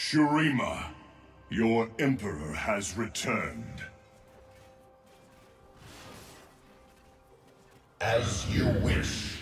Shurima, your Emperor has returned. As you wish.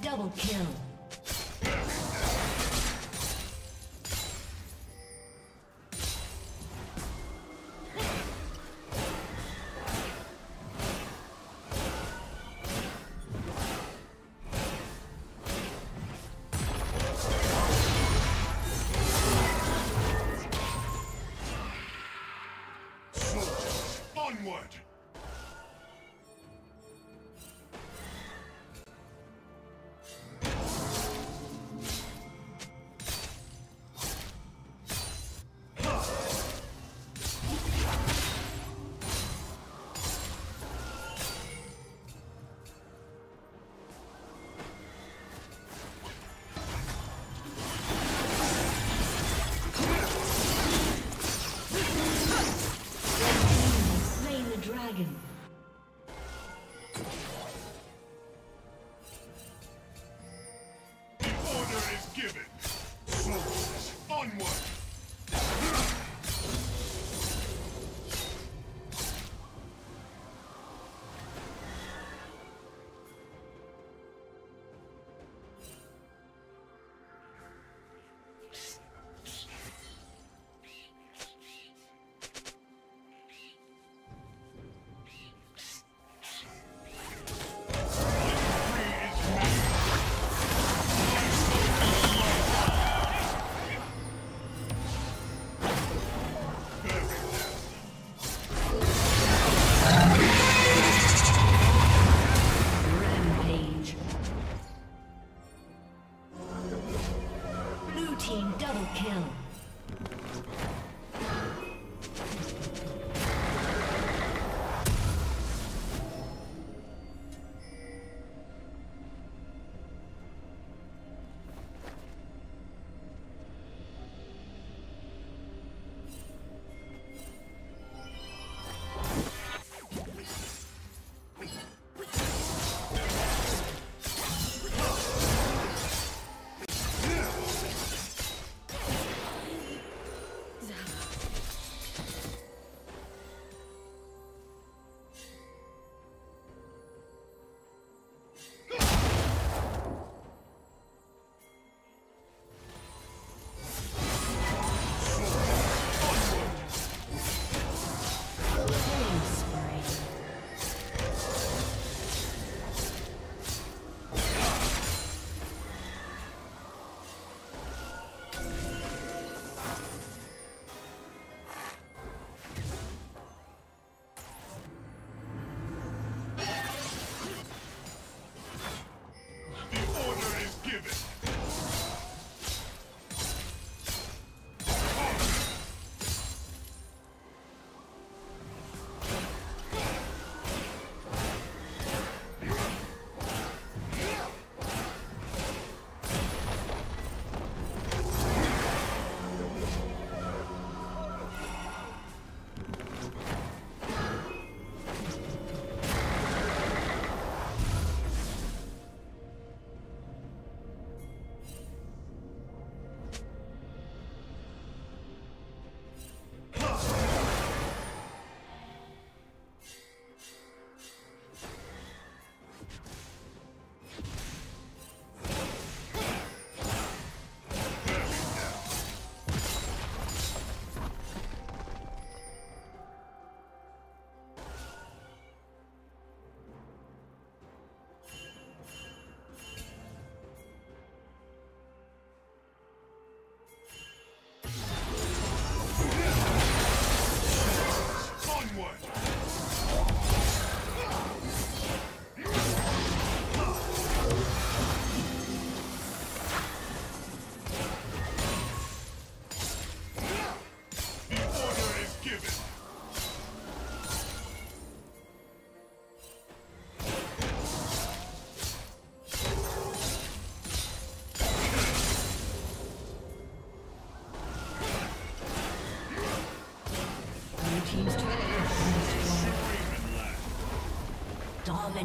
Double kill.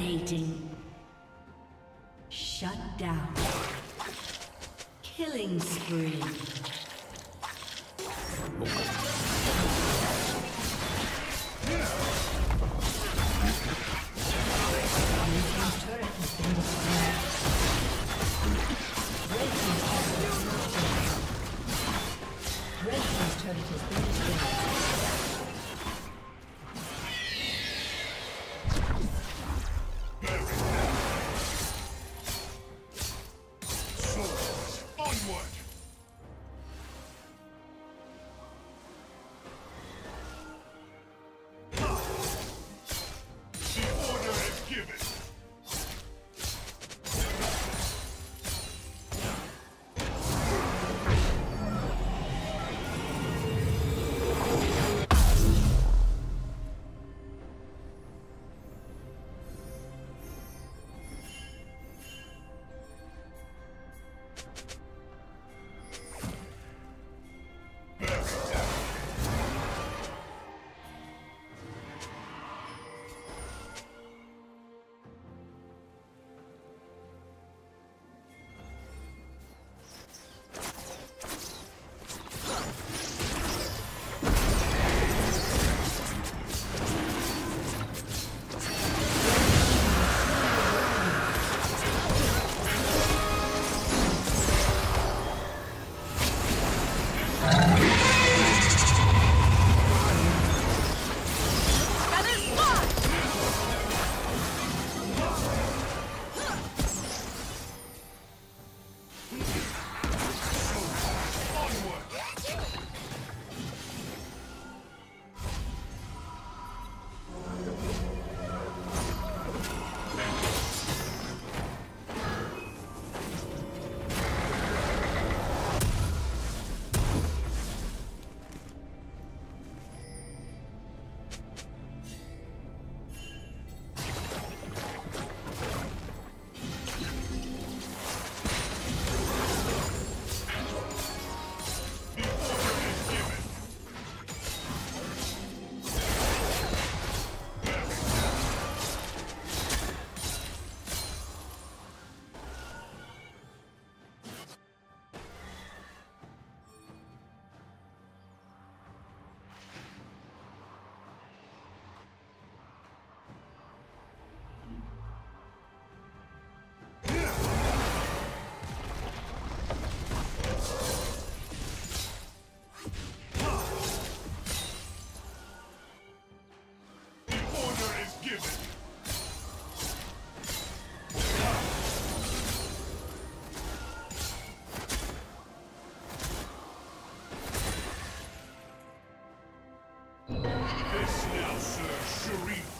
Dominating. Shut down. Killing spree. now, Sir Sharif.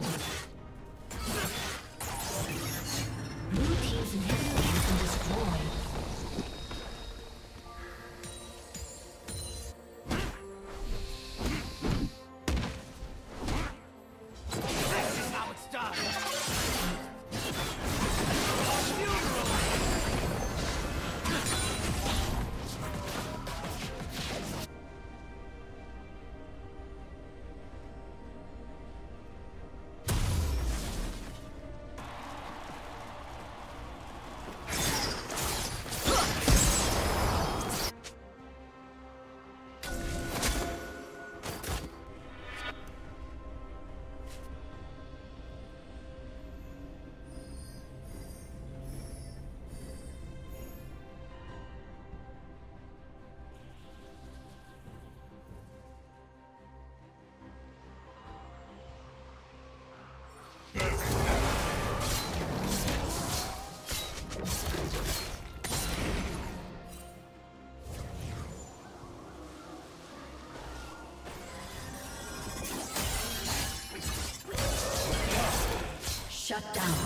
double. Shut down.